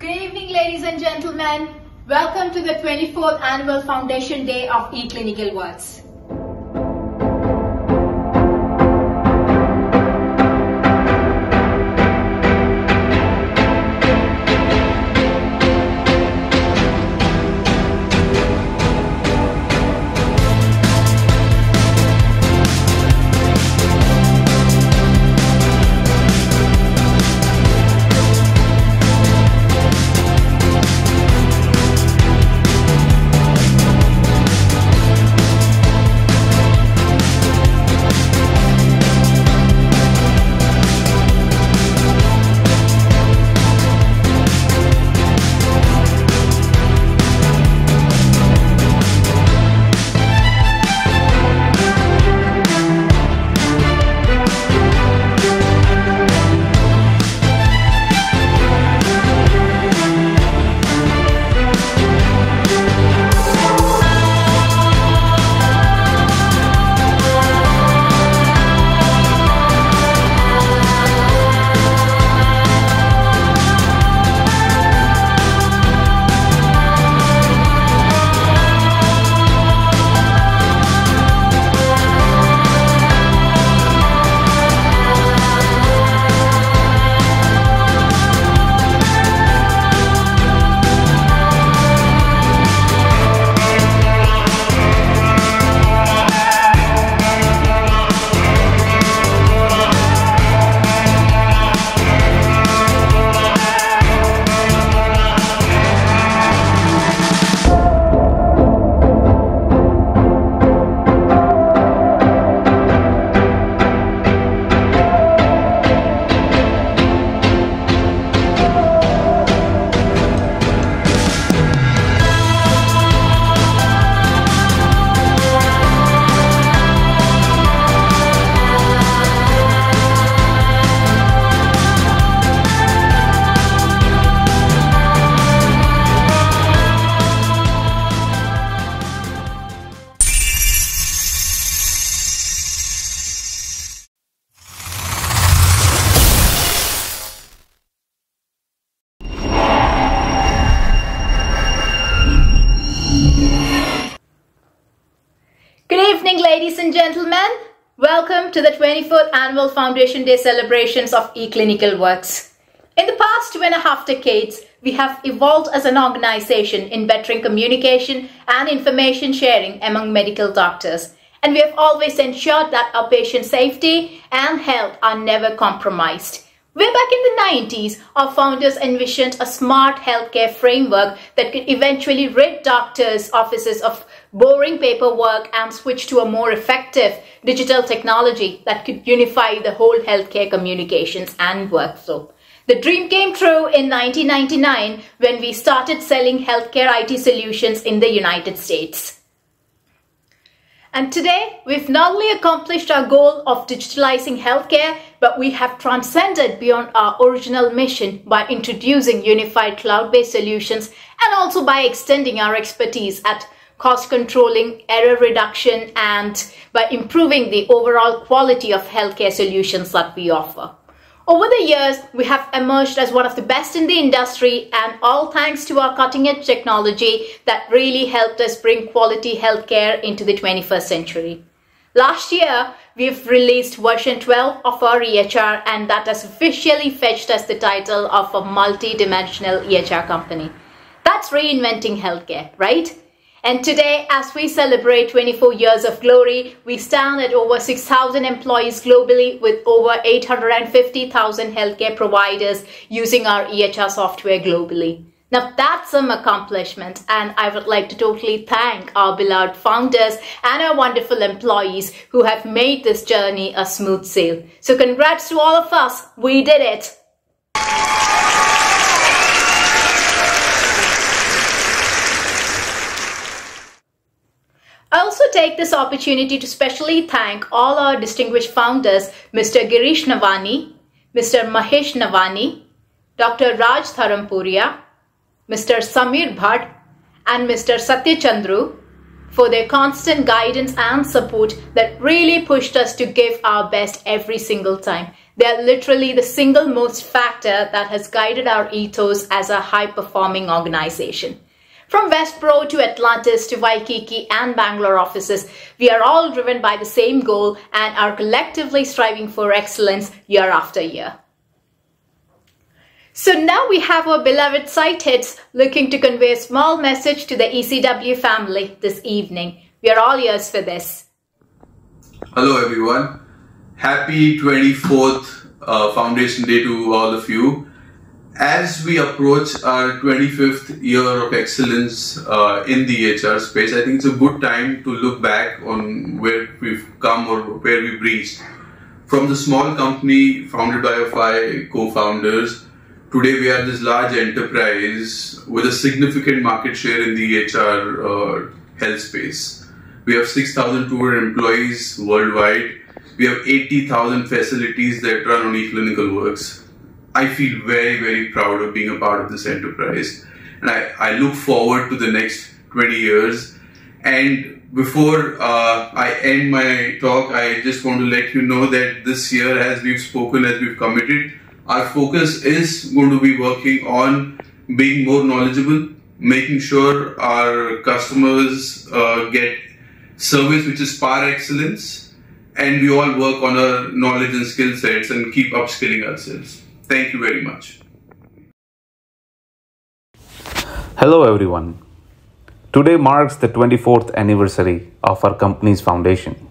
Good evening, ladies and gentlemen. Welcome to the 24th Annual Foundation Day of eClinical Works. Annual Foundation Day celebrations of eClinical Works. In the past two and a half decades, we have evolved as an organization in bettering communication and information sharing among medical doctors, and we have always ensured that our patient safety and health are never compromised. Way back in the 90s, our founders envisioned a smart healthcare framework that could eventually rid doctors' offices of boring paperwork and switch to a more effective digital technology that could unify the whole healthcare communications and workflow. The dream came true in 1999 when we started selling healthcare IT solutions in the United States. And today, we've not only accomplished our goal of digitalizing healthcare, but we have transcended beyond our original mission by introducing unified cloud-based solutions and also by extending our expertise at cost controlling, error reduction, and by improving the overall quality of healthcare solutions that we offer. Over the years, we have emerged as one of the best in the industry and all thanks to our cutting edge technology that really helped us bring quality healthcare into the 21st century. Last year, we've released version 12 of our EHR and that has officially fetched us the title of a multi-dimensional EHR company. That's reinventing healthcare, right? And today, as we celebrate 24 years of glory, we stand at over 6,000 employees globally with over 850,000 healthcare providers using our EHR software globally. Now that's some accomplishment and I would like to totally thank our beloved founders and our wonderful employees who have made this journey a smooth sail. So congrats to all of us. We did it. I also take this opportunity to specially thank all our distinguished founders, Mr. Girish Navani, Mr. Mahesh Navani, Dr. Raj Dharampuria, Mr. Samir Bhatt, and Mr. Satya Chandru for their constant guidance and support that really pushed us to give our best every single time. They are literally the single most factor that has guided our ethos as a high performing organization. From Westborough to Atlantis to Waikiki and Bangalore offices, we are all driven by the same goal and are collectively striving for excellence year after year. So now we have our beloved site heads looking to convey a small message to the ECW family this evening. We are all ears for this. Hello everyone. Happy 24th uh, Foundation Day to all of you. As we approach our 25th year of excellence uh, in the HR space, I think it's a good time to look back on where we've come or where we've reached. From the small company founded by our five co-founders, today we are this large enterprise with a significant market share in the HR uh, health space. We have 6,200 employees worldwide. We have 80,000 facilities that run on eClinical Works. I feel very, very proud of being a part of this enterprise. And I, I look forward to the next 20 years. And before uh, I end my talk, I just want to let you know that this year, as we've spoken, as we've committed, our focus is going to be working on being more knowledgeable, making sure our customers uh, get service which is par excellence, and we all work on our knowledge and skill sets and keep upskilling ourselves. Thank you very much. Hello, everyone. Today marks the 24th anniversary of our company's foundation.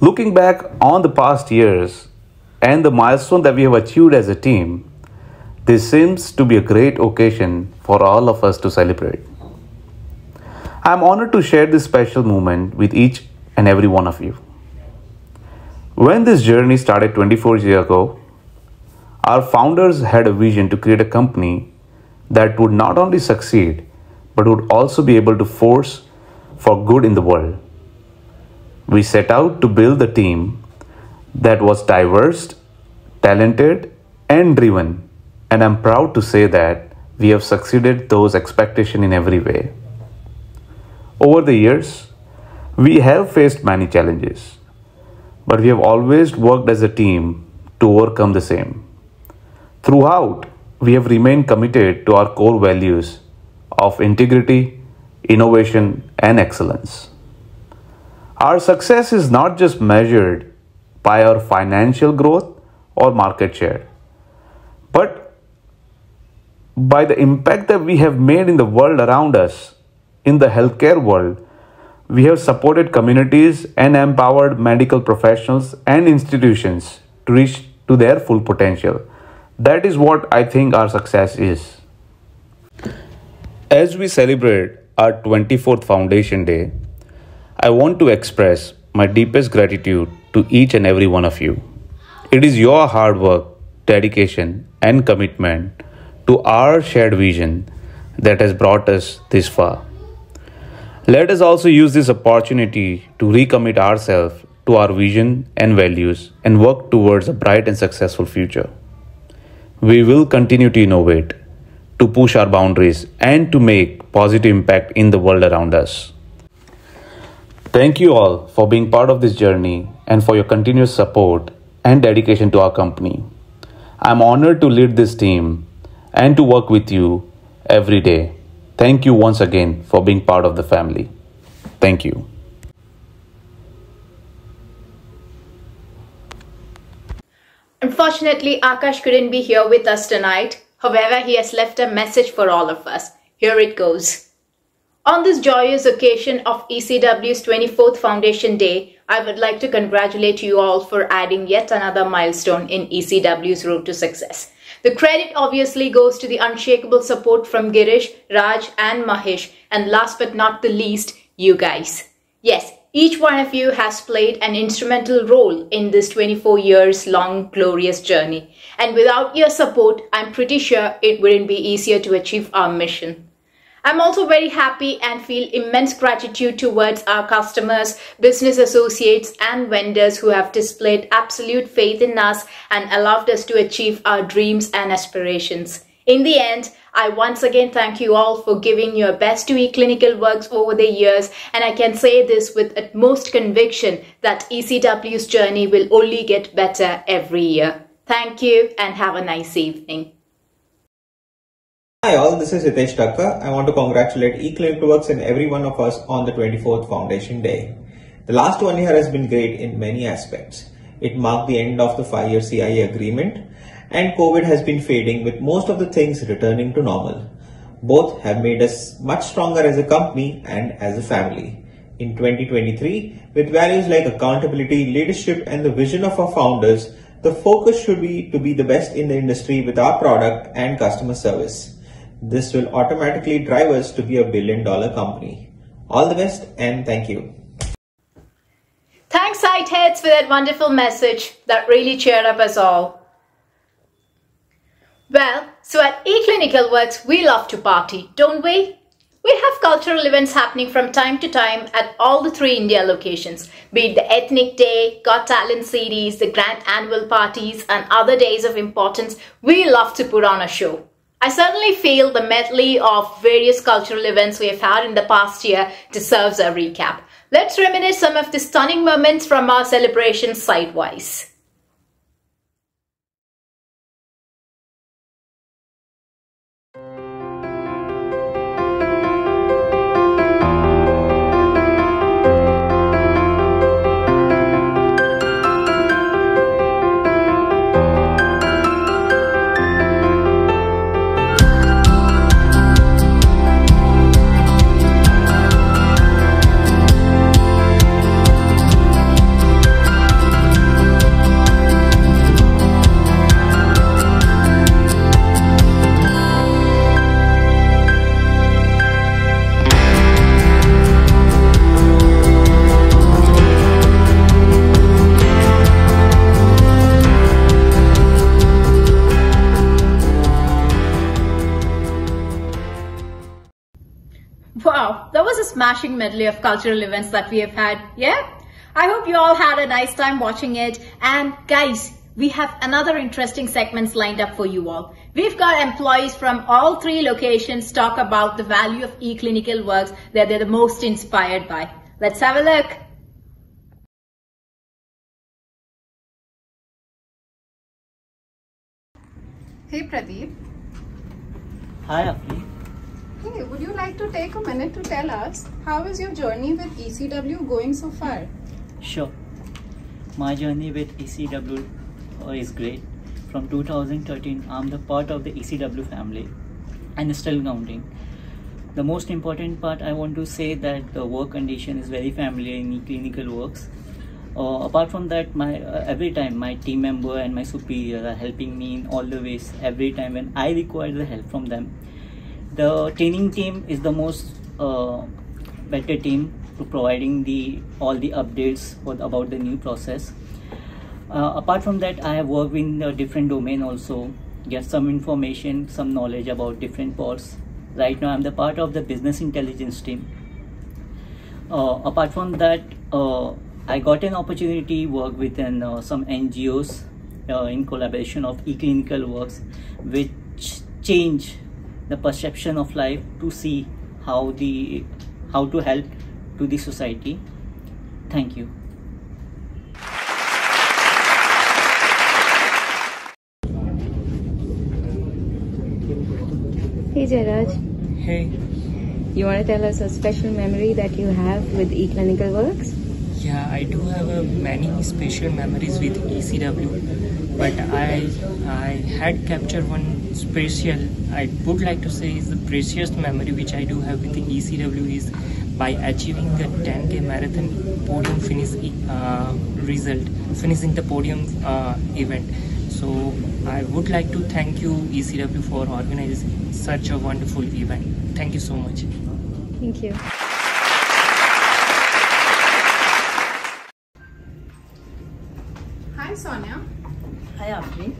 Looking back on the past years and the milestone that we have achieved as a team, this seems to be a great occasion for all of us to celebrate. I am honored to share this special moment with each and every one of you. When this journey started 24 years ago, our founders had a vision to create a company that would not only succeed but would also be able to force for good in the world. We set out to build a team that was diverse, talented, and driven, and I'm proud to say that we have succeeded those expectations in every way. Over the years, we have faced many challenges, but we have always worked as a team to overcome the same. Throughout, we have remained committed to our core values of integrity, innovation, and excellence. Our success is not just measured by our financial growth or market share, but by the impact that we have made in the world around us in the healthcare world, we have supported communities and empowered medical professionals and institutions to reach to their full potential. That is what I think our success is. As we celebrate our 24th Foundation Day, I want to express my deepest gratitude to each and every one of you. It is your hard work, dedication, and commitment to our shared vision that has brought us this far. Let us also use this opportunity to recommit ourselves to our vision and values and work towards a bright and successful future. We will continue to innovate, to push our boundaries, and to make positive impact in the world around us. Thank you all for being part of this journey and for your continuous support and dedication to our company. I'm honored to lead this team and to work with you every day. Thank you once again for being part of the family. Thank you. Unfortunately, Akash couldn't be here with us tonight. However, he has left a message for all of us. Here it goes. On this joyous occasion of ECW's 24th Foundation Day, I would like to congratulate you all for adding yet another milestone in ECW's road to success. The credit obviously goes to the unshakable support from Girish, Raj and Mahesh and last but not the least, you guys. Yes, each one of you has played an instrumental role in this 24 years long glorious journey. And without your support, I'm pretty sure it wouldn't be easier to achieve our mission. I'm also very happy and feel immense gratitude towards our customers, business associates, and vendors who have displayed absolute faith in us and allowed us to achieve our dreams and aspirations. In the end, I once again thank you all for giving your best to eClinical Works over the years, and I can say this with utmost conviction that ECW's journey will only get better every year. Thank you and have a nice evening. Hi all, this is Hitesh Thakkar. I want to congratulate eClinical Works and every one of us on the 24th Foundation Day. The last one year has been great in many aspects. It marked the end of the five-year CIA agreement and COVID has been fading with most of the things returning to normal. Both have made us much stronger as a company and as a family. In 2023, with values like accountability, leadership, and the vision of our founders, the focus should be to be the best in the industry with our product and customer service. This will automatically drive us to be a billion dollar company. All the best and thank you. Thanks, Siteheads, for that wonderful message that really cheered up us all. Well, so at eClinical Works, we love to party, don't we? We have cultural events happening from time to time at all the three India locations, be it the Ethnic Day, Got Talent series, the grand annual parties, and other days of importance. We love to put on a show. I certainly feel the medley of various cultural events we have had in the past year deserves a recap. Let's reminisce some of the stunning moments from our celebrations side-wise. Smashing medley of cultural events that we have had. Yeah? I hope you all had a nice time watching it. And guys, we have another interesting segments lined up for you all. We've got employees from all three locations talk about the value of eClinical works that they're the most inspired by. Let's have a look. Hey Pradeep. Hi Afri. Hey, would you like to take a minute to tell us how is your journey with ECW going so far? Sure. My journey with ECW is great. From 2013, I'm the part of the ECW family and still counting. The most important part I want to say that the work condition is very familiar in clinical works. Uh, apart from that, my uh, every time my team member and my superior are helping me in all the ways. Every time when I require the help from them, the training team is the most uh, better team to providing the all the updates for, about the new process. Uh, apart from that, I have worked in a different domain also, get some information, some knowledge about different parts. Right now, I'm the part of the business intelligence team. Uh, apart from that, uh, I got an opportunity work with an, uh, some NGOs uh, in collaboration of eClinical Works, which change the perception of life to see how the how to help to the society. Thank you. Hey Jairaj, Hey, you want to tell us a special memory that you have with eClinical Works? Yeah, I do have uh, many special memories with ECW, but I I had captured one special. I would like to say is the precious memory which I do have with the ECW is by achieving the 10k marathon podium finish uh, result, finishing the podium uh, event. So I would like to thank you ECW for organizing such a wonderful event. Thank you so much. Thank you. Sonia. Hi Afri.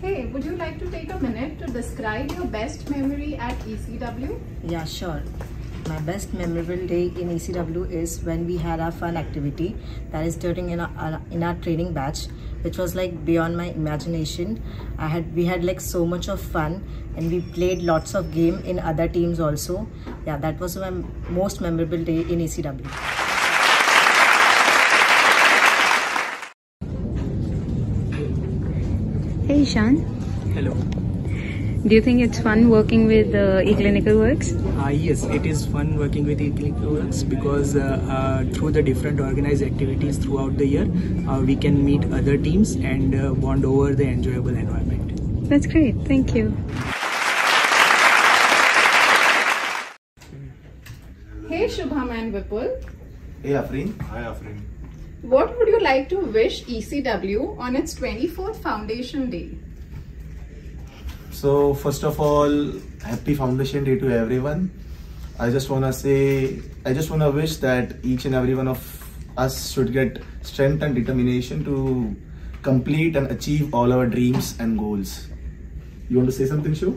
Hey, would you like to take a minute to describe your best memory at ECW? Yeah, sure. My best memorable day in ECW is when we had our fun activity that is during in our, in our training batch which was like beyond my imagination. I had we had like so much of fun and we played lots of game in other teams also. Yeah, that was my most memorable day in ECW. Ishan, Hello. do you think it's fun working with uh, eClinical Works? Uh, yes, it is fun working with eClinical Works because uh, uh, through the different organized activities throughout the year, uh, we can meet other teams and uh, bond over the enjoyable environment. That's great, thank you. Hey Shubham and Vipul, Hey Afreen. Hi Afreen. What would you like to wish ECW on its 24th Foundation Day? So first of all, happy Foundation Day to everyone. I just wanna say, I just wanna wish that each and every one of us should get strength and determination to complete and achieve all our dreams and goals. You want to say something, Shiv?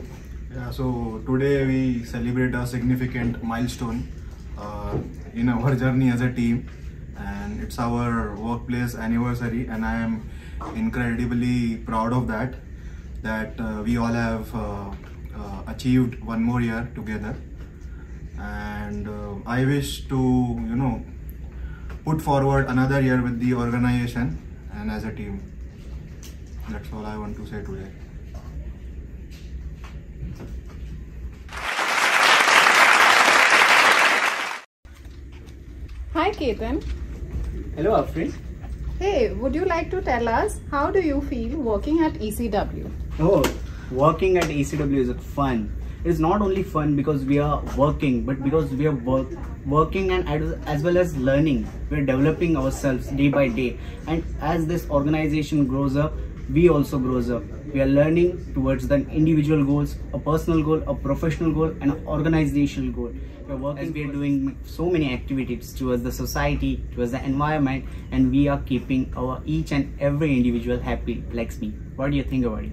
Yeah, so today we celebrate a significant milestone uh, in our journey as a team, and it's our workplace anniversary, and I am incredibly proud of that. That uh, we all have uh, uh, achieved one more year together, and uh, I wish to you know put forward another year with the organization and as a team. That's all I want to say today. Hi Ketan. Hello, Afreen. Hey, would you like to tell us how do you feel working at ECW? Oh, working at ECW is fun. It's not only fun because we are working, but because we are work, working and as, as well as learning. We're developing ourselves day by day. And as this organization grows up, we also grows up. We are learning towards the individual goals, a personal goal, a professional goal, and an organizational goal. We're working, as we are doing so many activities towards the society, towards the environment, and we are keeping our each and every individual happy, like me. What do you think about it?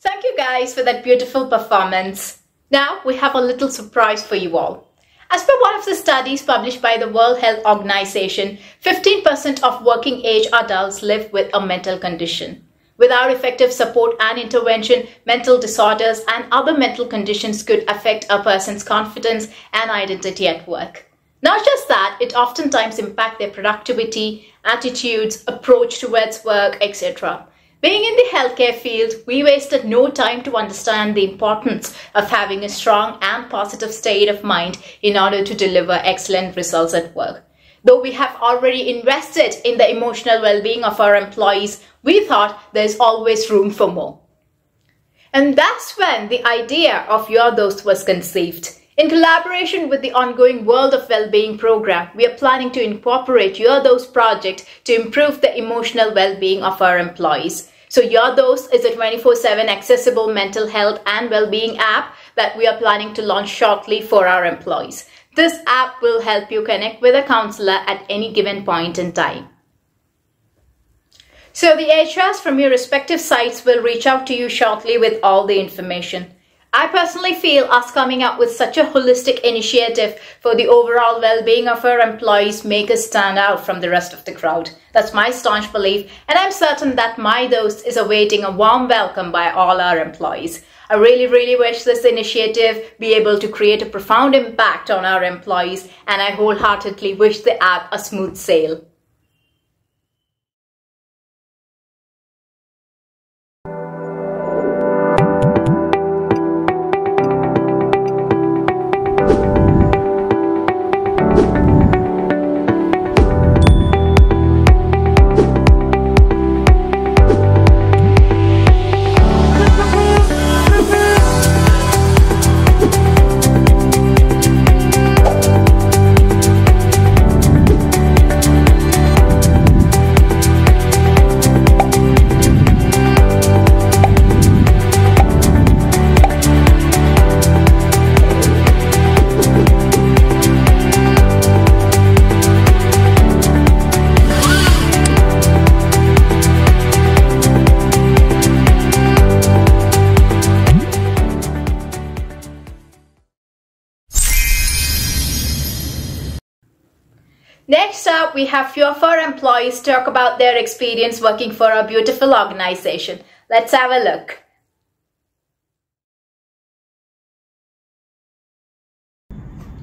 Thank you guys for that beautiful performance. Now we have a little surprise for you all. As per one of the studies published by the World Health Organization, 15% of working age adults live with a mental condition. Without effective support and intervention, mental disorders and other mental conditions could affect a person's confidence and identity at work. Not just that, it oftentimes impact their productivity, attitudes, approach towards work, etc. Being in the healthcare field, we wasted no time to understand the importance of having a strong and positive state of mind in order to deliver excellent results at work. Though we have already invested in the emotional well-being of our employees, we thought there's always room for more. And that's when the idea of Your Dost was conceived. In collaboration with the ongoing World of Wellbeing program, we are planning to incorporate Your Dost project to improve the emotional well-being of our employees. So Your Dost is a 24-7 accessible mental health and well-being app that we are planning to launch shortly for our employees. This app will help you connect with a counselor at any given point in time. So the HRs from your respective sites will reach out to you shortly with all the information. I personally feel us coming up with such a holistic initiative for the overall well-being of our employees make us stand out from the rest of the crowd. That's my staunch belief and I'm certain that my Dost is awaiting a warm welcome by all our employees. I really, really wish this initiative be able to create a profound impact on our employees and I wholeheartedly wish the app a smooth sail. Have few of our employees talk about their experience working for our beautiful organization. Let's have a look.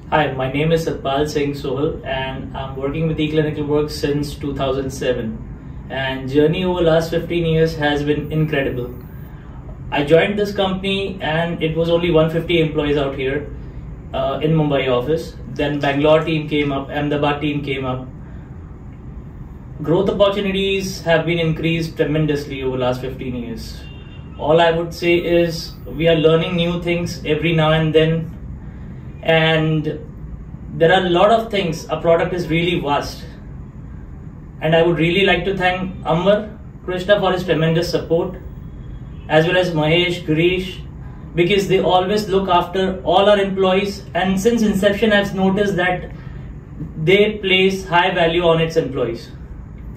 Hi, my name is Satpal Singh Sohal and I'm working with eClinical Works since 2007 and journey over last 15 years has been incredible. I joined this company and it was only 150 employees out here uh, in Mumbai office. Then Bangalore team came up, and the Ahmedabad team came up. Growth opportunities have been increased tremendously over the last 15 years. All I would say is we are learning new things every now and then and there are a lot of things. Our product is really vast. And i would really like to thank amar krishna for his tremendous support as well as mahesh girish because they always look after all our employees. And since inception i've noticed that they place high value on its employees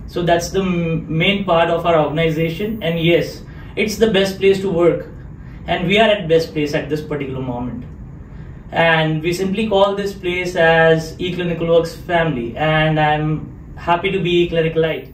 so that's the main part of our organization. And yes it's the best place to work. And we are at best place at this particular moment. And we simply call this place as eClinical Works family. And I'm happy to be eClinicalite.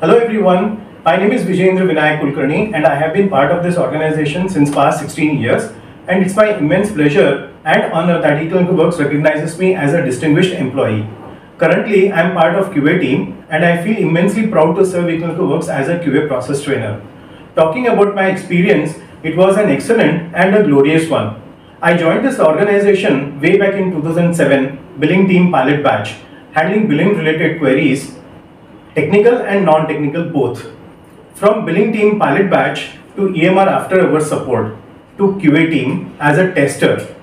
Hello everyone, my name is Vijayendra Vinayak Kulkarni and I have been part of this organization since past 16 years. And it's my immense pleasure and honor that eClinical Works recognizes me as a distinguished employee. Currently, I am part of QA team and I feel immensely proud to serve eClinical Works as a QA process trainer. Talking about my experience, it was an excellent and a glorious one. I joined this organization way back in 2007, billing team pilot batch, handling billing related queries, technical and non-technical both. From billing team pilot batch to EMR after hours support to QA team as a tester.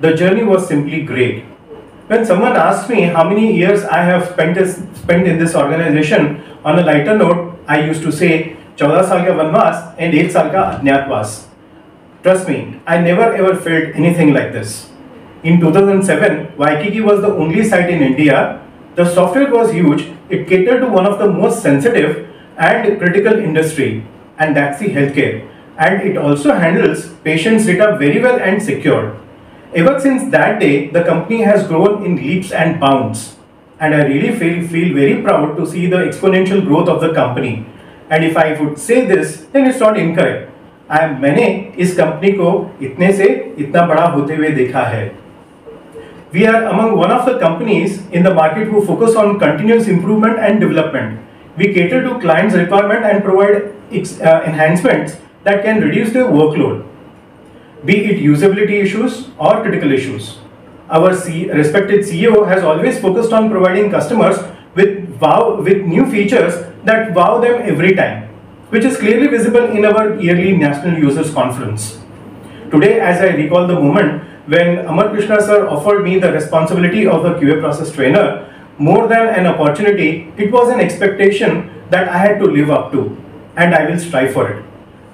The journey was simply great. When someone asked me how many years I have spent, spent in this organization, on a lighter note, I used to say चौदह साल का वनवास and एक साल का अज्ञातवास Trust me, I never ever felt anything like this. In 2007, Waikiki was the only site in India. The software was huge. It catered to one of the most sensitive and critical industry, and that's the healthcare. And it also handles patients' data very well and secure. Ever since that day, the company has grown in leaps and bounds. And I really feel, feel very proud to see the exponential growth of the company. And if I would say this then it's not incorrect I मैंने इस company को इतने से इतना बड़ा होते हुए देखा है We are among one of the companies in the market who focus on continuous improvement and development. We cater to clients' requirement and provide uh, enhancements that can reduce their workload, be it usability issues or critical issues. Our C respected CEO has always focused on providing customers with wow with new features that wow them every time, which is clearly visible in our yearly National Users Conference. Today, as I recall the moment when Amar Krishna sir offered me the responsibility of the QA process trainer, more than an opportunity, it was an expectation that I had to live up to, and I will strive for it.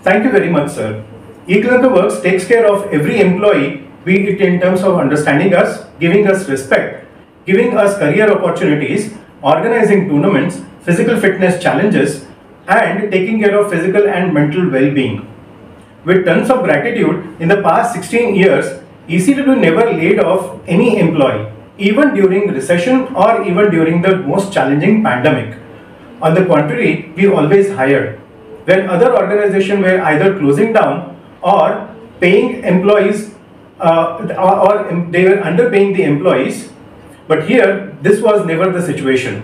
Thank you very much, sir. eClinical Works takes care of every employee, be it in terms of understanding us, giving us respect, giving us career opportunities, organizing tournaments, physical fitness challenges, and taking care of physical and mental well-being. With tons of gratitude, in the past 16 years, ECW never laid off any employee, even during recession or even during the most challenging pandemic. On the contrary, we always hired. When other organizations were either closing down or paying employees uh, or, they were underpaying the employees, but here this was never the situation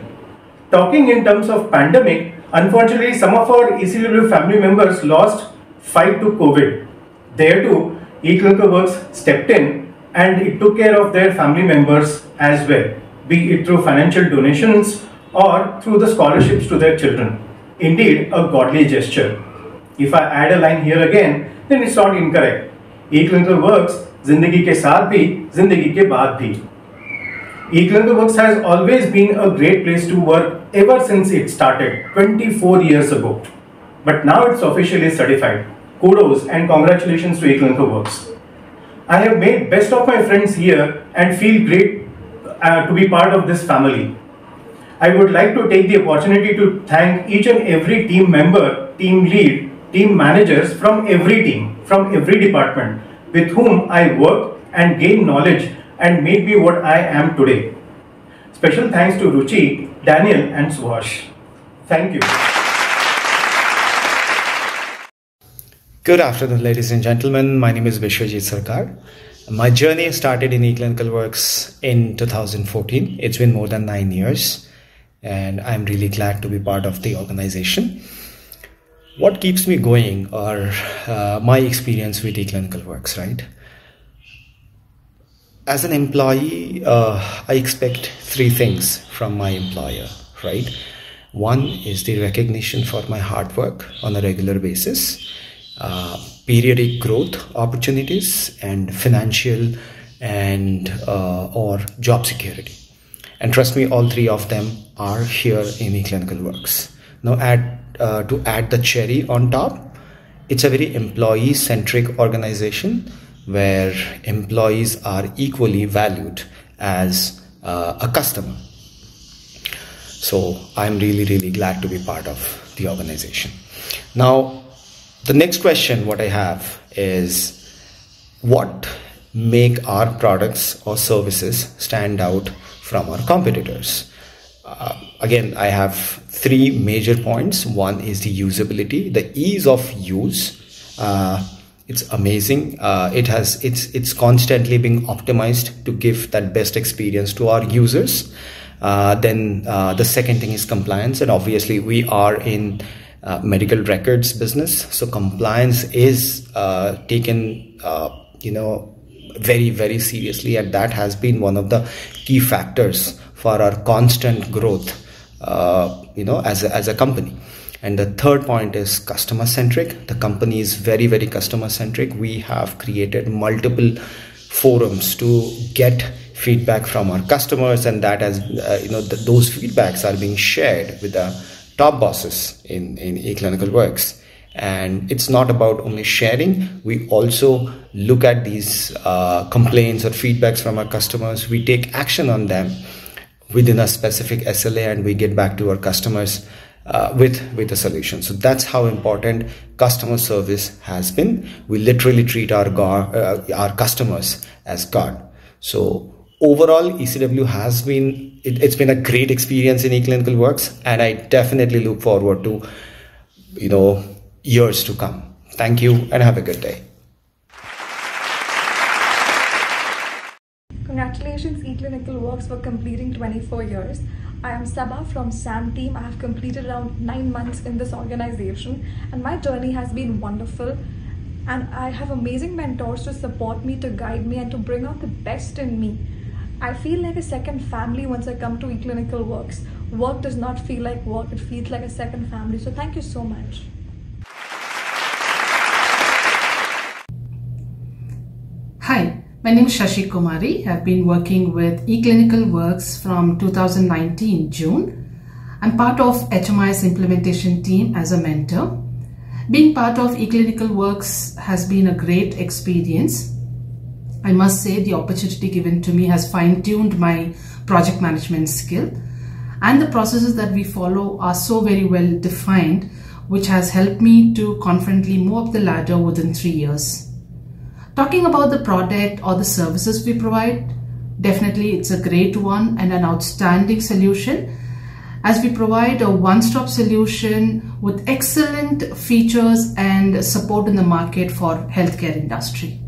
talking in terms of pandemic, unfortunately, some of our ECW family members lost fight to COVID. There too, eClinical Works stepped in and it took care of their family members as well, be it through financial donations or through the scholarships to their children. Indeed, a godly gesture. If I add a line here again, then it's not incorrect. eClinical Works, ज़िंदगी के साथ भी, ज़िंदगी के बाद भी. eClinical Works has always been a great place to work ever since it started 24 years ago. But now it's officially certified. Kudos and congratulations to eClinical Works. I have made best of my friends here and feel great uh, to be part of this family. I would like to take the opportunity to thank each and every team member, team lead, team managers from every team, from every department with whom I work and gain knowledge and made me what I am today. Special thanks to Ruchi, Daniel, and Suhash. Thank you. Good afternoon, ladies and gentlemen. My name is Vishwajit Sarkar. My journey started in eClinical Works in 2014. It's been more than nine years, and I'm really glad to be part of the organization. What keeps me going are uh, my experience with eClinical Works, right? As an employee, uh, I expect three things from my employer, right? One is the recognition for my hard work on a regular basis uh, periodic growth opportunities and financial and uh, or job security and trust me all three of them are here in eClinical Works now add uh, to add the cherry on top. It's a very employee centric organization where employees are equally valued as uh, a customer. So i'm really really glad to be part of the organization. Now the next question what i have is what make our products or services stand out from our competitors? Uh, again i have three major points one is the usability the ease of use uh, it's amazing uh, it has it's it's constantly being optimized to give that best experience to our users uh, then uh, the second thing is compliance and obviously we are in uh, medical records business. So compliance is uh, taken, you know, very very seriously, and that has been one of the key factors for our constant growth. You know, as a, as a company. And the third point is customer centric. The company is very very customer centric. We have created multiple forums to get feedback from our customers, and that has you know those feedbacks are being shared with the top bosses in, in eClinical Works. And it's not about only sharing. We also look at these uh, complaints or feedbacks from our customers. We take action on them within a specific SLA and we get back to our customers uh, with, with a solution. So that's how important customer service has been. We literally treat our, uh, our customers as God. So overall ecw has been it, has been a great experience in eClinical Works and i definitely look forward to you know years to come thank you and have a good day congratulations eClinical Works for completing 24 years I am Sabah from SAM team. I have completed around 9 months in this organization and my journey has been wonderful and I have amazing mentors to support me, to guide me and to bring out the best in me. I feel like a second family once I come to eClinical Works. Work does not feel like work, it feels like a second family. So thank you so much. Hi, my name is Shashi Kumari. I've been working with eClinical Works from 2019 June. I'm part of HMIS implementation team as a mentor. Being part of eClinical Works has been a great experience I must say the opportunity given to me has fine-tuned my project management skill and the processes that we follow are so very well defined which has helped me to confidently move up the ladder within three years. Talking about the product or the services we provide, definitely it's a great one and an outstanding solution as we provide a one-stop solution with excellent features and support in the market for healthcare industry.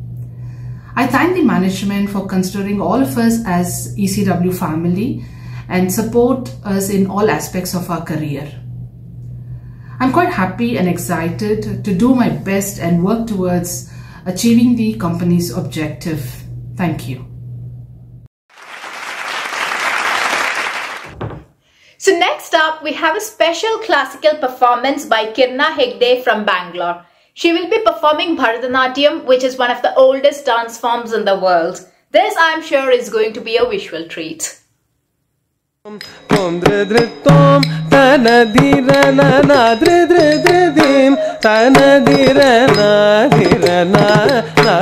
I thank the management for considering all of us as ECW family and support us in all aspects of our career. I'm quite happy and excited to do my best and work towards achieving the company's objective. Thank you. So next up, we have a special classical performance by Kirna Hegde from Bangalore. She will be performing Bharatanatyam, which is one of the oldest dance forms in the world. This, I'm sure, is going to be a visual treat. தனதிரனா திரு திரு திரு தீம் தனதிரனா திரனா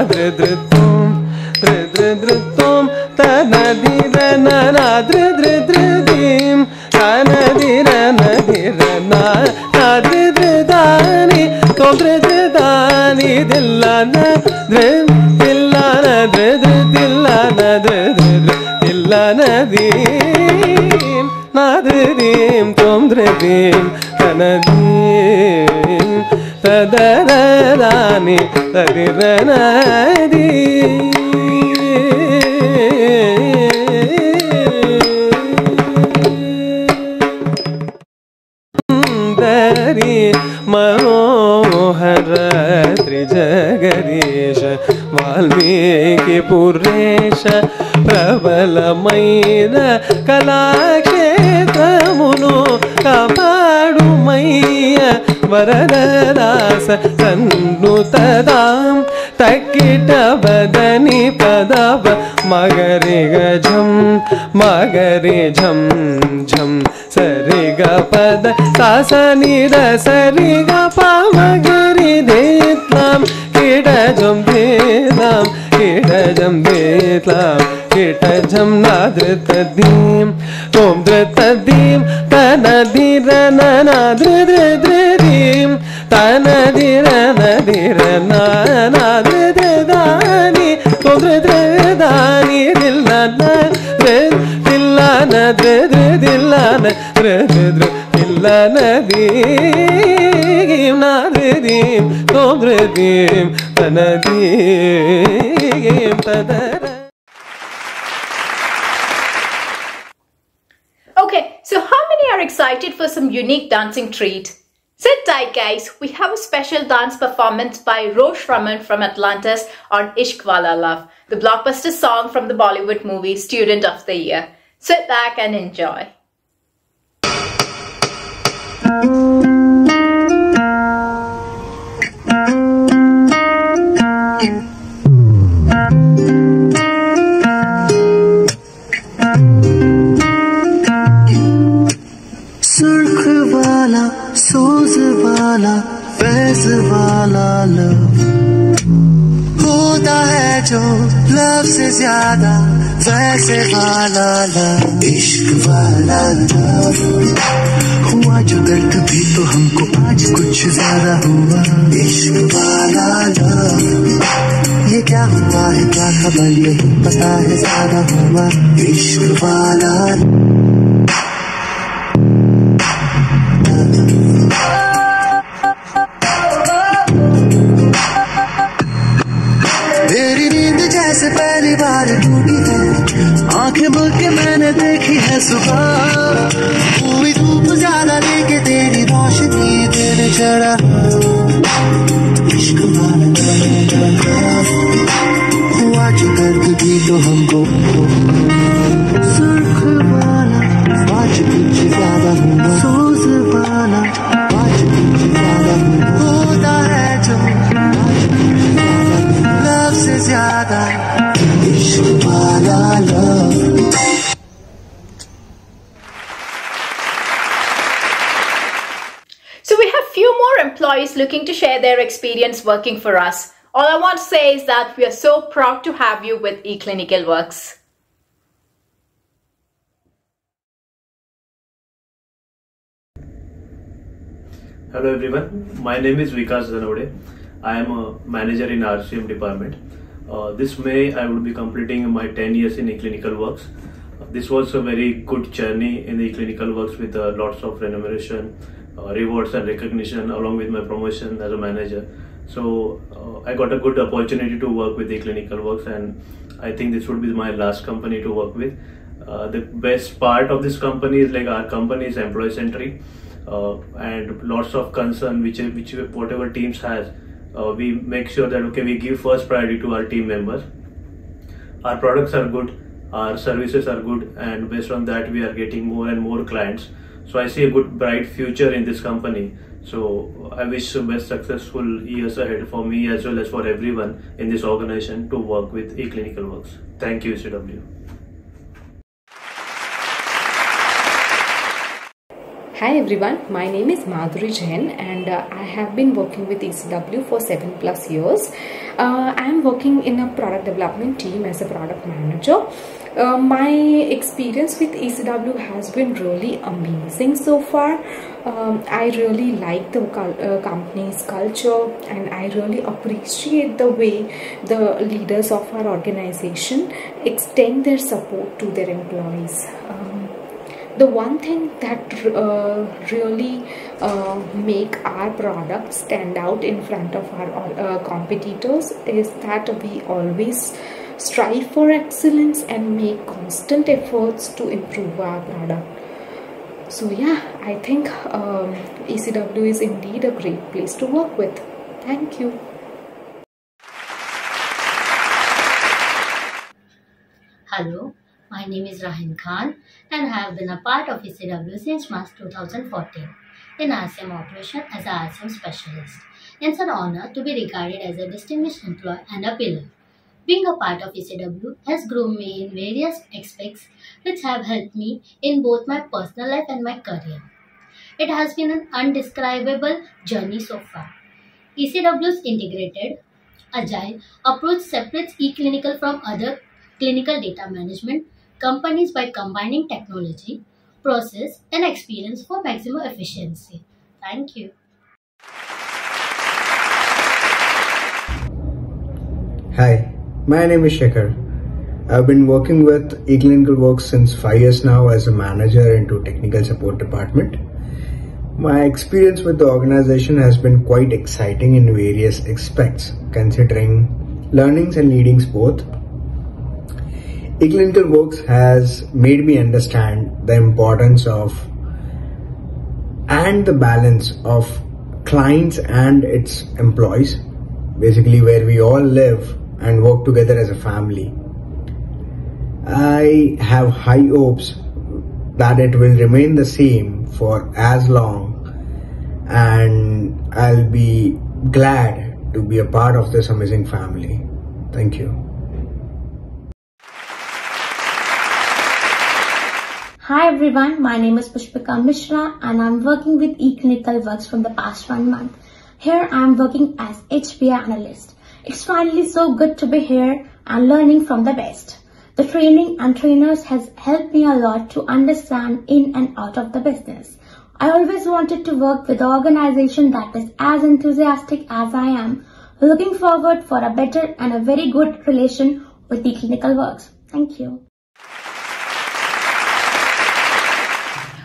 திரு திருத்தோம் திரு திரு திருத்தோம் தனதிரனா திரு திரு திரு தீம் தனதிரன திரனா திரு திருதானி தோம் திரு திருதானி தில்லான திரு தில்லான திரு திரு தில்லான திரு திரு தில்லான தீ ನದೀಂ ನಾದೀಂ ತೊಂದ್ರದೀಂ ತನದೀಂ ತದರದಾನಿ ತದಿರನದೀ ಸುಂದರಿ ಮನೋಹರ ತ್ರಿಜಗದೀಶ ವಾಲ್ಮೀಕಿ ಪುರೇಶ ప్రబలమైన కళాక్షేత్రమును కాపాడుమయ్య వరదదాస సన్నుతదాం తక్కిట బదని పదవ మగరి గజం మగరి ఝం ఝం సరి గ పద సాస నిర సరి గ ప మగరి దేత్లాం కిడ జం దేలాం కిడ జం దేత్లాం ऋटझं न धृतधीं ॐ धृतधीं तनधिरननादृदृदृदीं तनधिरनधिरनादृदृदानि ॐ दृदृदानि दिल्लन दिल्लन दृदृदिल्लन दृदृदृ दिल्लन दीं नादृदीं ॐ दृदीं तनदीं तदर so how many are excited for some unique dancing treat? Sit tight guys, we have a special dance performance by Rosh Raman from Atlantis on Ishq Wala Love, the blockbuster song from the Bollywood movie Student of the Year. Sit back and enjoy. वाला, फैज वाला love होता है जो love से ज़्यादा वैसे वाला love इश्क वाला लव हुआ जो दर्द भी तो हमको आज कुछ ज़्यादा हुआ। इश्क वाला लव ये क्या हुआ है, क्या खबर यही पता है ज़्यादा हुआ। इश्क वाला working for us. All I want to say is that we are so proud to have you with eClinical Works. Hello everyone, my name is Vikas Zanode. I am a manager in RCM department. Uh, this May I will be completing my 10 years in eClinical Works. This was a very good journey in the eClinical Works with uh, lots of remuneration, uh, rewards and recognition along with my promotion as a manager. So uh, I got a good opportunity to work with the Clinical Works and I think this would be my last company to work with. Uh, the best part of this company is like our company is employee centric uh, and lots of concern which which whatever teams has uh, we make sure that okay we give first priority to our team members. Our products are good our services are good and based on that we are getting more and more clients. So i see a good bright future in this company so i wish best successful years ahead for me as well as for everyone in this organization to work with eClinical Works. Thank you, ECW. Hi everyone, my name is Madhuri Jain and uh, I have been working with ECW for 7 plus years. Uh, I am working in a product development team as a product manager. Uh, my experience with ECW has been really amazing so far. Um, I really like the uh, company's culture and I really appreciate the way the leaders of our organization extend their support to their employees. Um, the one thing that uh, really uh, make our product stand out in front of our uh, competitors is that we always strive for excellence and make constant efforts to improve our product so yeah i think um, ecw is indeed a great place to work with thank you hello my name is Rahin Khan and I have been a part of ECW since March 2014 in RCM operation as a RCM specialist. It's an honor to be regarded as a distinguished employee and a pillar. Being a part of ECW has grown me in various aspects which have helped me in both my personal life and my career. It has been an undescribable journey so far. ECW's integrated, agile approach separates eClinical from other clinical data management companies by combining technology, process, and experience for maximum efficiency. Thank you. Hi, my name is Shekhar. I've been working with eClinical Works since five years now as a manager into technical support department. My experience with the organization has been quite exciting in various aspects, considering learnings and leadings both eClinical Works has made me understand the importance of and the balance of clients and its employees, basically where we all live and work together as a family. I have high hopes that it will remain the same for as long and I'll be glad to be a part of this amazing family. Thank you. Hi everyone, my name is Pushpika Mishra and I'm working with eClinical Works from the past one month. Here I'm working as HPI analyst. It's finally so good to be here and learning from the best. The training and trainers has helped me a lot to understand in and out of the business. I always wanted to work with an organization that is as enthusiastic as I am. Looking forward for a better and a very good relation with the clinical Works. Thank you.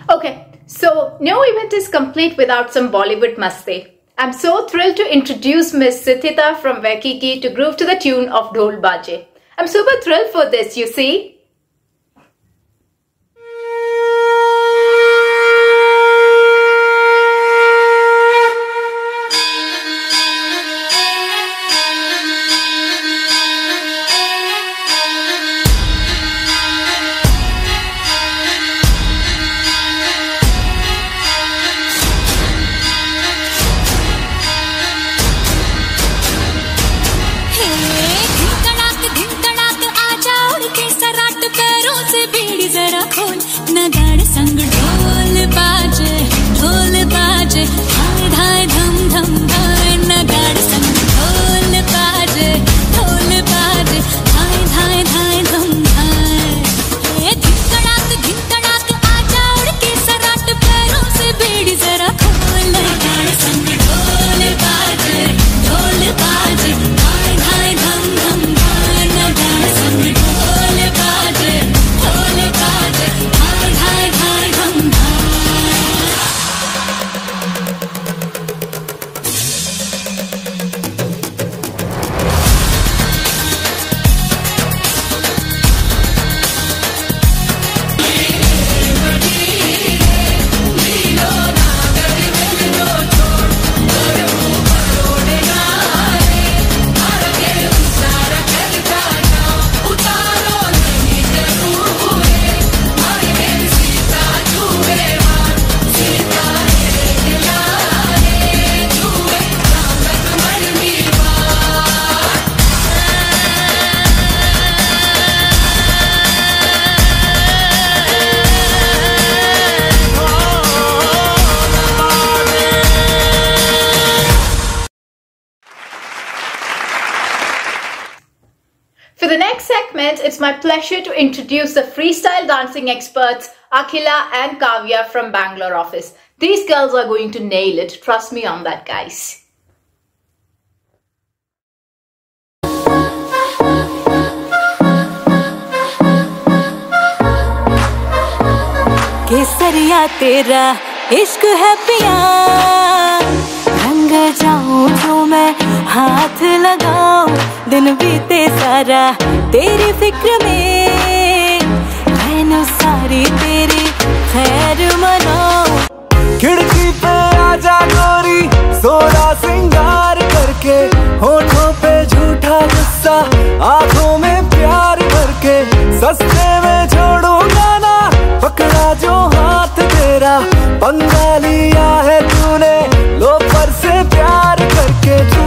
Okay, so no event is complete without some Bollywood masti. I'm so thrilled to introduce Miss Sithita from Waikiki to groove to the tune of Dhol Baje. I'm super thrilled for this, you see. my pleasure to introduce the freestyle dancing experts Akhila and Kavya from Bangalore office. These girls are going to nail it. Trust me on that, guys. केसरिया तेरा इश्क है पिया रंग जाऊं जो मैं हाथ लगाऊँ दिन बीते सारा तेरी फ़िक्र में। सारी तेरी खैर मनाऊं खिड़की पे आजा गोरी, सोना सिंगार करके। होठों पे झूठा गुस्सा, आँखों में प्यार करके सस्ते में छोड़ूँगा ना पकड़ा जो हाथ तेरा। पंगा लिया है तूने लोफर से प्यार करके। तू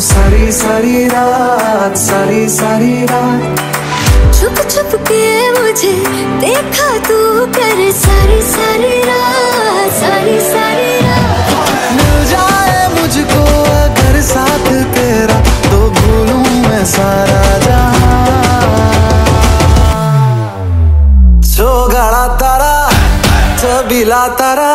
सारी सारी रात सारी सारी रात। छुप छुप के मुझे देखा तू कर। सारी सारी रात सारी सारी रात। मिल जाए मुझको अगर साथ तेरा तो भूलूं मैं सारा जहाँ। तारा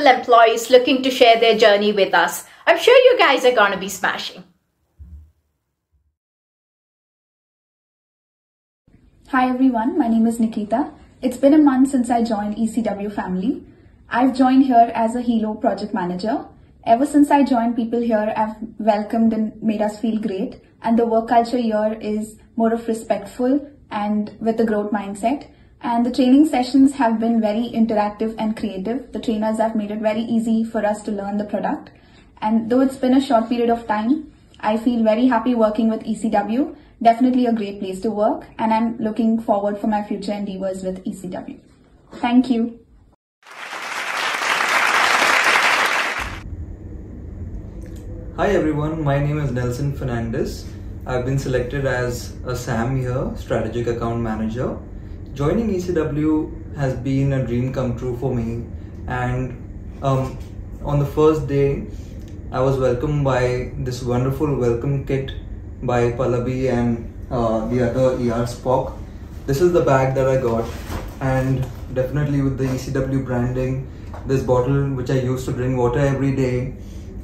wonderful employees looking to share their journey with us. I'm sure you guys are gonna be smashing. Hi everyone, my name is Nikita. It's been a month since I joined ECW family. I've joined here as a healow project manager. Ever since I joined, people here have welcomed and made us feel great. And the work culture here is more of respectful and with a growth mindset. And the training sessions have been very interactive and creative. The trainers have made it very easy for us to learn the product. And though it's been a short period of time, I feel very happy working with ECW. Definitely a great place to work. And I'm looking forward for my future endeavors with ECW. Thank you. Hi everyone, my name is Nelson Fernandez. I've been selected as a SAM here, Strategic Account Manager. Joining ECW has been a dream come true for me and um, on the first day I was welcomed by this wonderful welcome kit by Pallavi and uh, the other ER SPOC. This is the bag that I got and definitely with the ECW branding, this bottle which I use to drink water every day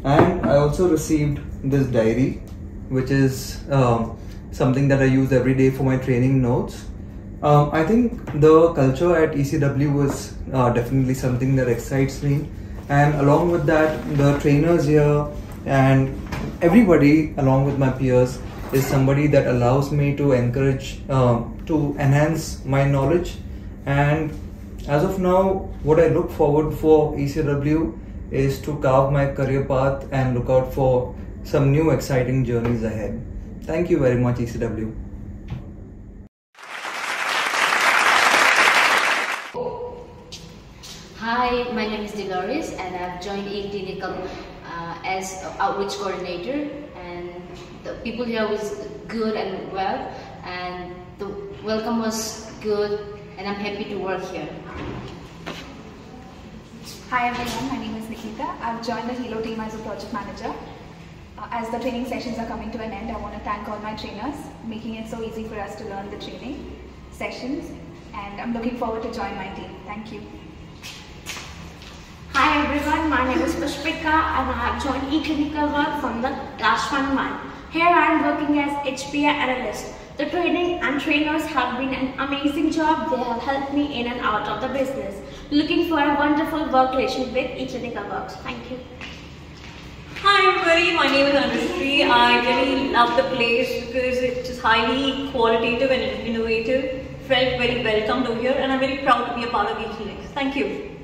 and I also received this diary which is um, something that I use every day for my training notes. Um, I think the culture at ECW was uh, definitely something that excites me and along with that the trainers here and everybody along with my peers is somebody that allows me to encourage uh, to enhance my knowledge and as of now what I look forward for ECW is to carve my career path and look out for some new exciting journeys ahead. Thank you very much ECW. My name is Dolores and I've joined eClinical uh, as outreach coordinator and the people here was good and well and the welcome was good and I'm happy to work here. Hi everyone, my name is Nikita. I've joined the healow team as a project manager. Uh, as the training sessions are coming to an end, I want to thank all my trainers, making it so easy for us to learn the training sessions. And I'm looking forward to join my team. Thank you. Hi everyone, my name is Pushpika and I have joined eClinical work from the last one month. Here I am working as HPA analyst. The training and trainers have been an amazing job. They have helped me in and out of the business. Looking for a wonderful work relation with eClinical works. Thank you. Hi everybody, my name is Anushree. I really love the place because it's highly qualitative and innovative. Felt very welcome to here and I'm very proud to be a part of eClinics. Thank you.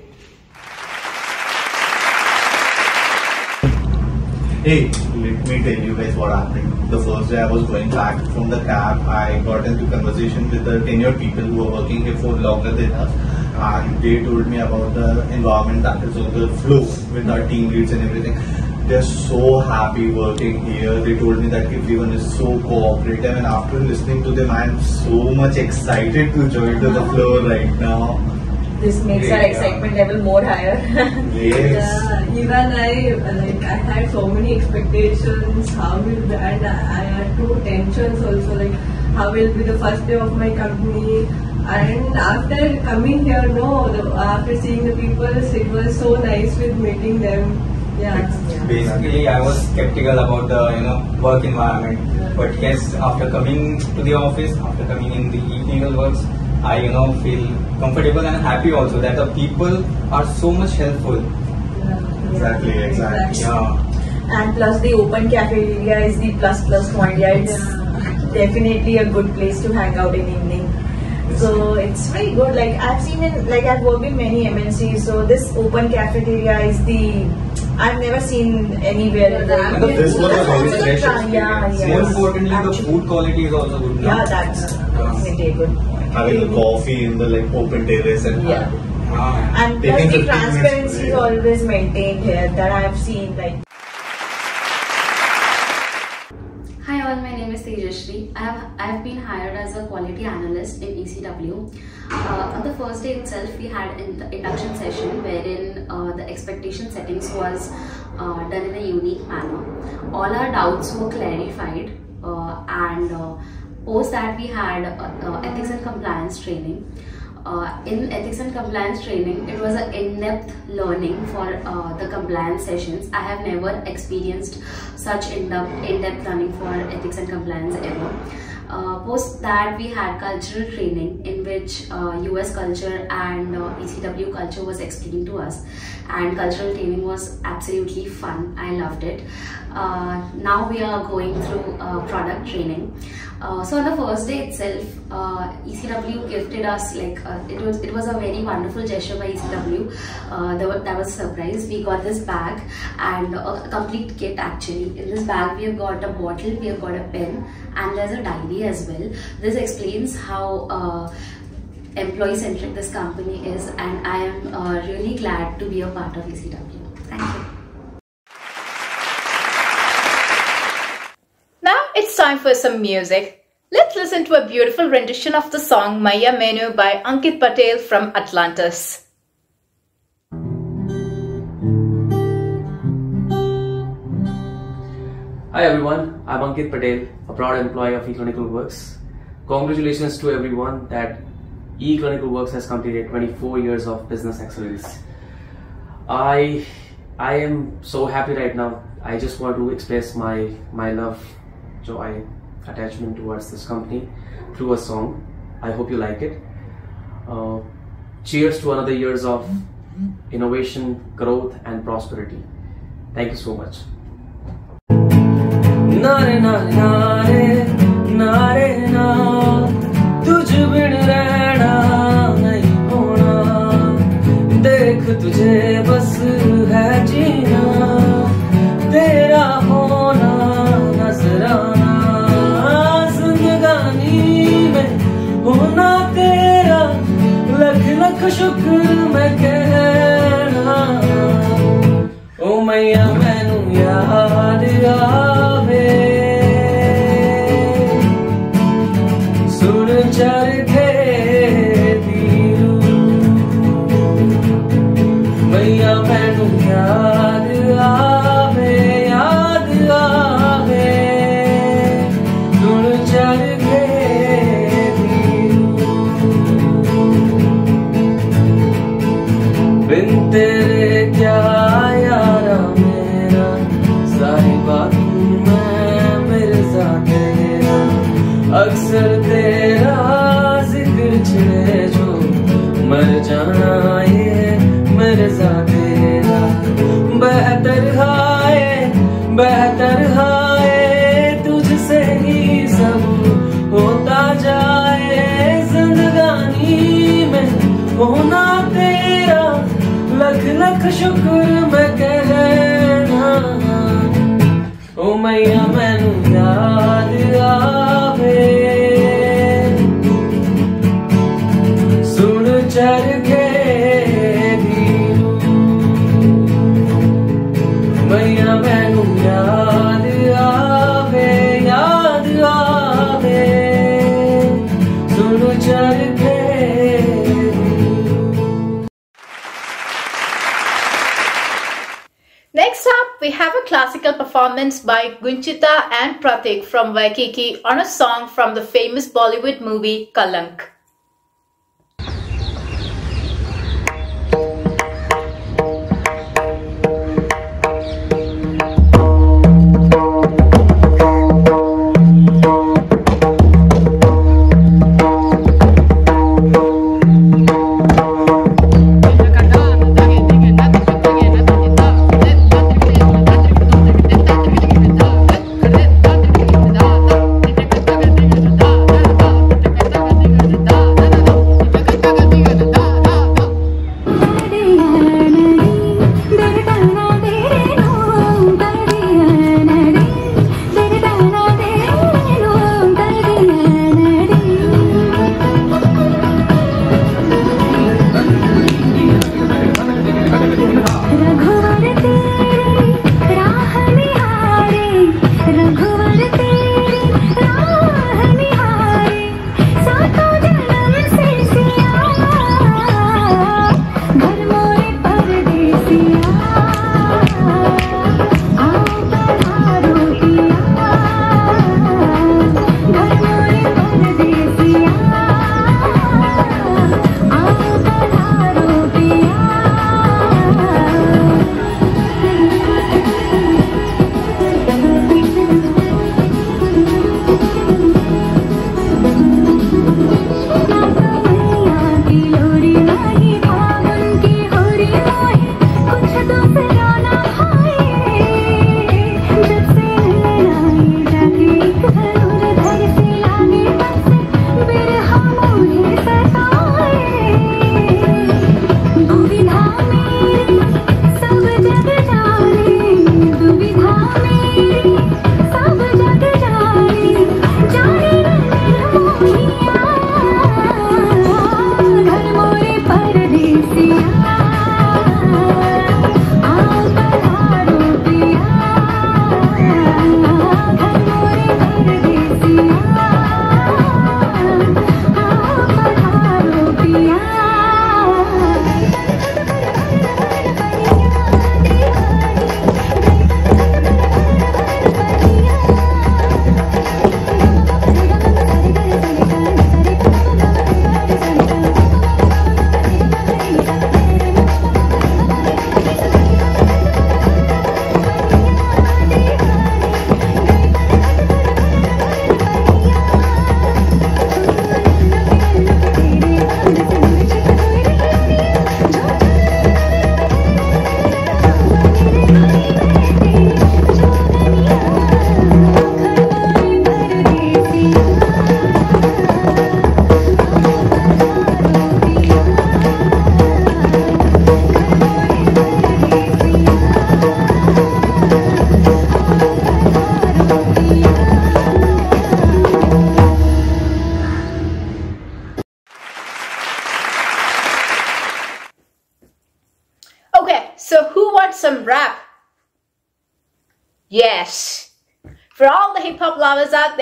Hey, let me tell you guys what happened. The first day I was going back from the cab, I got into conversation with the tenured people who were working here for longer than us. And they told me about the environment that is on the floor with our team leads and everything. They're so happy working here. They told me that everyone is so cooperative and after listening to them, I'm so much excited to join to the floor right now. This makes our Yeah. excitement level more higher. Yes. yeah, even I like I had so many expectations. How will and I I had two tensions also like how will be the first day of my company. And after coming here, no, the, after seeing the people, it was so nice with meeting them. Yeah. Basically, I was skeptical about the you know work environment, but yes, after coming to the office, after coming in the e-legal works, I you know feel comfortable and happy also that the people are so much helpful. Exactly, exactly. Yeah. And plus the open cafeteria is the plus plus point. Yeah, it's definitely a good place to hang out in evening. So it's very good. Like I've seen in like I've worked in many MNCs. So this open cafeteria is the I've never seen anywhere. Like, And this was a very fresh Yeah, yeah, experience. yes. More importantly, the food quality is also good. Yeah, that's definitely good point. Having a coffee in the like open terrace and Yeah. And plus the transparency is always maintained here that I've seen like Hi all, my name is Tejashri. I have I have been hired as a quality analyst in ECW. Uh, on the first day itself, we had an induction session wherein uh, the expectation settings was uh, done in a unique manner. All our doubts were clarified, uh, and uh, post that we had uh, uh, ethics and compliance training. Uh, in ethics and compliance training, it was an in-depth learning for uh, the compliance sessions. I have never experienced such in-depth in-depth learning for ethics and compliance ever. Uh, post that we had cultural training in which uh, US culture and uh, ECW culture was explained to us and cultural training was absolutely fun. I loved it. Uh, now we are going through uh, product training. Uh, so on the first day itself, uh, ECW gifted us like uh, it was it was a very wonderful gesture by ECW. That, wa- that was a surprise. We got this bag and a complete kit actually. In this bag we have got a bottle, we have got a pen, and there's a diary as well. This explains how. Employee centric this company is and I am really glad to be a part of ECW. Thank you. Now it's time for some music. Let's listen to a beautiful rendition of the song Maya Menu by Ankit Patel from Atlantis. Hi everyone, I'm Ankit Patel, a proud employee of eClinical Works. Congratulations to everyone that eClinical Works has completed 24 years of business excellence. I I am so happy right now. I just want to express my my love, joy, attachment towards this company through a song. I hope you like it. Uh, cheers to another years of innovation, growth, and prosperity. Thank you so much. नारे नारे नारे नारे ना तुझ बिन रहना You make Next up, we have a classical performance by Gunchita and Pratik from Waikiki on a song from the famous Bollywood movie Kalank.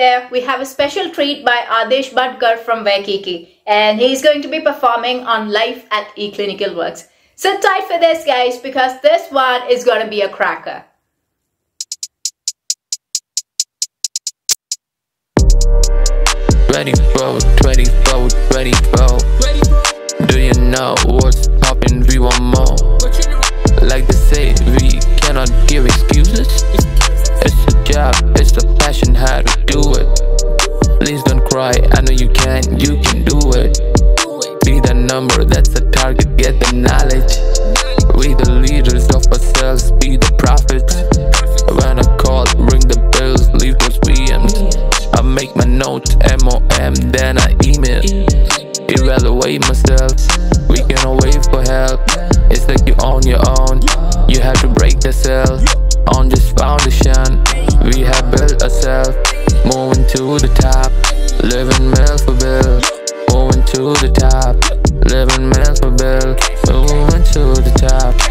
There, we have a special treat by Adesh Badkar from Waikiki, and he's going to be performing on live at eClinical Works. Sit tight for this, guys, because this one is going to be a cracker. Ready for 24, 24. Do you know what's poppin'? We want more. Like they say, we cannot give excuses. Job, it's a passion, how to do it. Please don't cry, I know you can, you can do it. Be the number, that's the target, get the knowledge. We the leaders of ourselves, be the prophets. When I call, ring the bells, leave those PMs. I make my notes, MOM, then I email. Evaluate myself, we cannot wait for help. It's like you on your own, you have to break the cell. On this foundation, we have built ourselves. Moving to the top, living mill for bill. Moving to the top, living mill for bill. Moving to the top,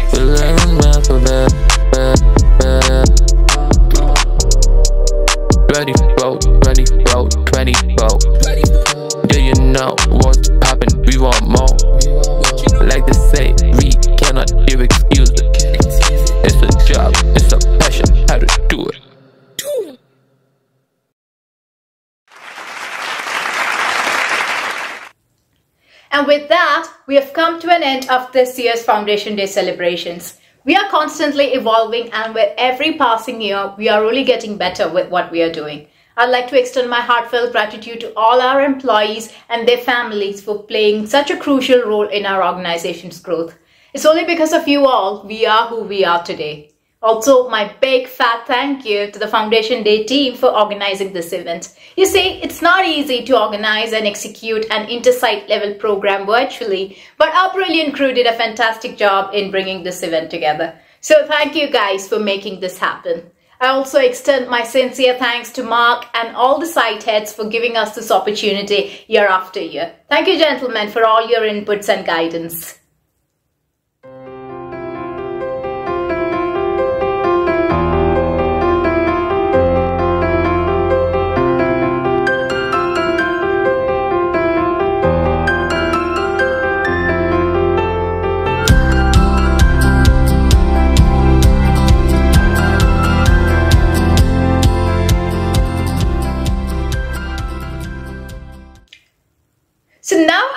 come to an end of this year's Foundation Day celebrations. We are constantly evolving and with every passing year, we are really getting better with what we are doing. I'd like to extend my heartfelt gratitude to all our employees and their families for playing such a crucial role in our organization's growth. It's only because of you all we are who we are today. Also, my big fat thank you to the Foundation Day team for organizing this event. You see, it's not easy to organize and execute an inter-site level program virtually, but our brilliant crew did a fantastic job in bringing this event together. So thank you guys for making this happen. I also extend my sincere thanks to Mark and all the site heads for giving us this opportunity year after year. Thank you gentlemen for all your inputs and guidance.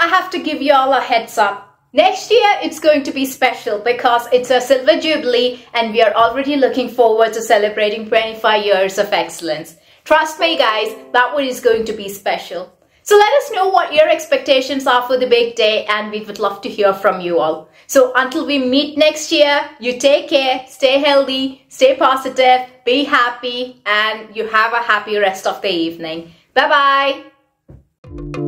I have to give you all a heads up. Next year it's going to be special because it's a silver jubilee and we are already looking forward to celebrating 25 years of excellence. Trust me guys, that one is going to be special. So let us know what your expectations are for the big day and we would love to hear from you all. So until we meet next year, you take care, stay healthy, stay positive, be happy and you have a happy rest of the evening. Bye bye.